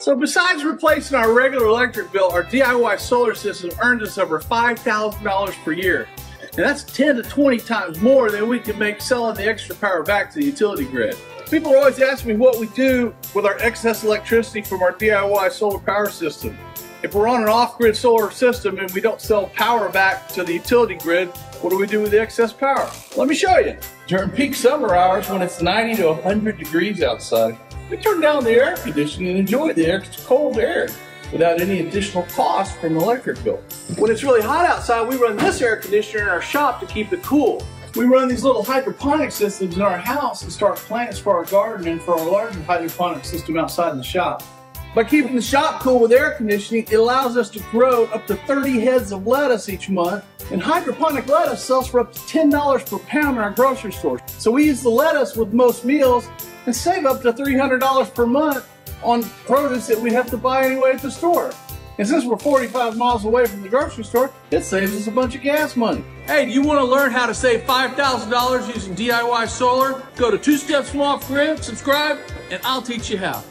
So besides replacing our regular electric bill, our DIY solar system earned us over $5,000 per year. And that's 10 to 20 times more than we could make selling the extra power back to the utility grid. People always ask me what we do with our excess electricity from our DIY solar power system. If we're on an off-grid solar system and we don't sell power back to the utility grid, what do we do with the excess power? Let me show you. During peak summer hours when it's 90 to 100 degrees outside, we turn down the air conditioning and enjoy the extra cold air without any additional cost from the electric bill. When it's really hot outside, we run this air conditioner in our shop to keep it cool. We run these little hydroponic systems in our house and start plants for our garden and for our larger hydroponic system outside in the shop. By keeping the shop cool with air conditioning, it allows us to grow up to 30 heads of lettuce each month. And hydroponic lettuce sells for up to $10 per pound in our grocery store. So we use the lettuce with most meals and save up to $300 per month on produce that we have to buy anyway at the store. And since we're 45 miles away from the grocery store, it saves us a bunch of gas money. Hey, do you want to learn how to save $5,000 using DIY solar? Go to Two Steps from Off Grid, subscribe, and I'll teach you how.